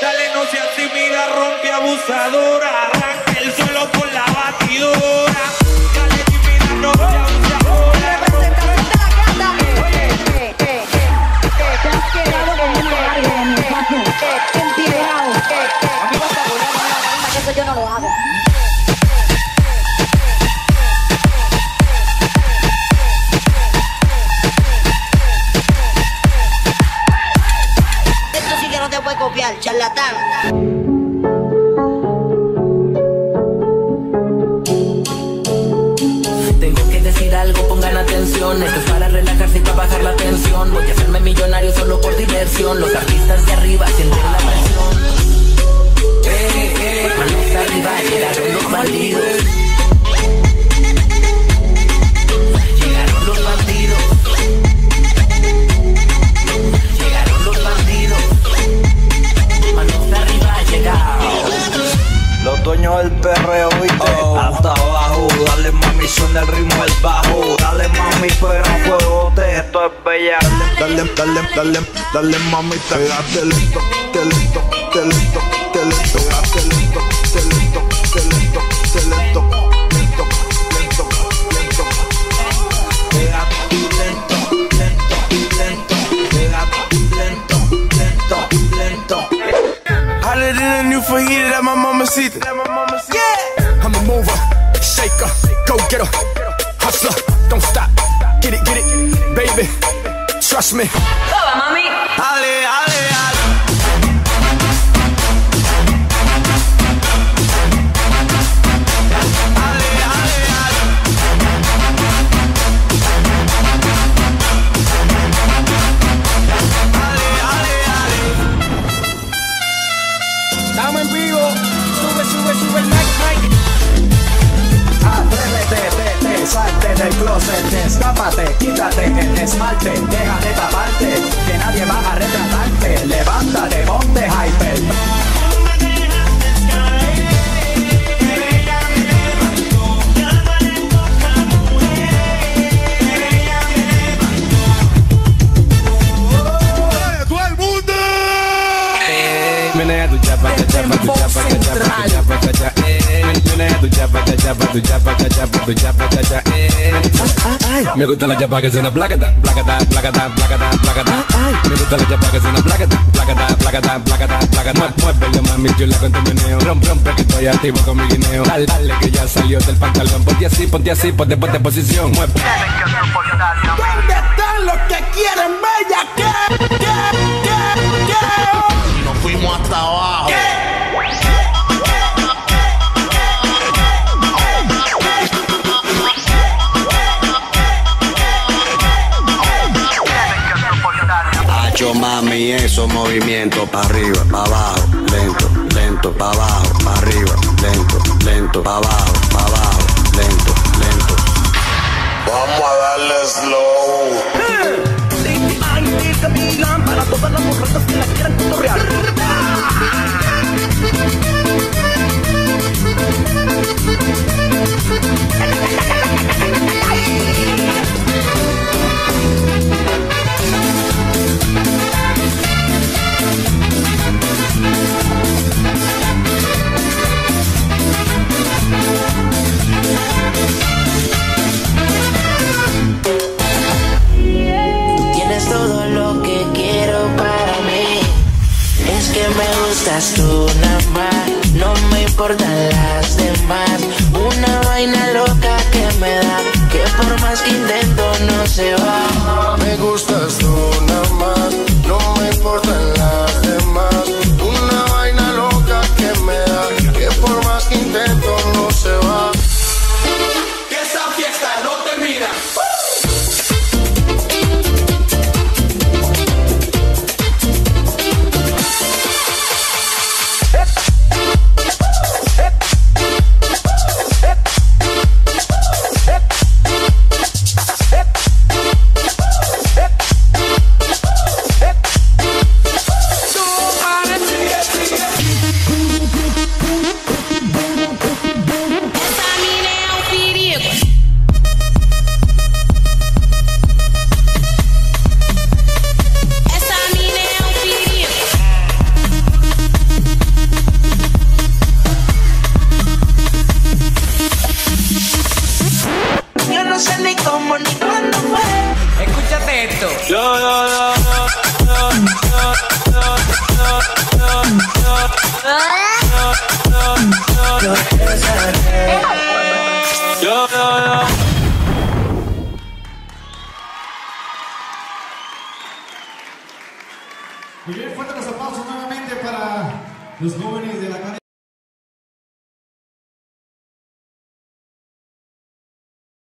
Dale, no seas tímida, rompe abusadora. Arranca el suelo con la batidora. Dale, tímida, no seas abusadora. Gata. Puede copiar, charlatán. Algo, pongan atención. Esto es para relajarse y para bajar la tensión. Voy a hacerme millonario solo por diversión. Los artistas de arriba sienten la presión. Eh, eh. Del perreo, viste, hasta abajo. Dale mami, suena el ritmo del bajo. Dale mami, pero fuegote, esto es bella. Dale, dale, dale, dale mami, pegate lento, te lento, te lento, te lento, pegate te lento, te lento, te lento, fajita that my mama see Yeah! I'm a mover, shaker, go getter, hustler, don't stop. Get it, get it, baby. Trust me. Ale, ale, ale. Esmalte, deja chapa, tu chapa, cha, chapa, tu chapa, cha, cha, eh. Me gusta la chapa que suena placata, placata, placata, placata, placata. Me gusta la chapa que suena placata, placata, placata, placata, placata. Muévele mami chula con tu meneo, rompe, rompe que estoy activo con mi guineo. Dale, dale que ya salió del pantalón, ponte así, ponte así, ponte, ponte en posición. Mueve. ¿Dónde están los que quieren bella? ¿Qué? ¿Qué? Hacho mami, esos movimientos para arriba, para abajo, lento, lento, para abajo, para arriba, lento, lento, para abajo, para abajo, lento, lento. Vamos a darle slow. Para todas las mujeres que la quieran cotorrear. Muy bien, fuertes los aplausos nuevamente para los jóvenes de la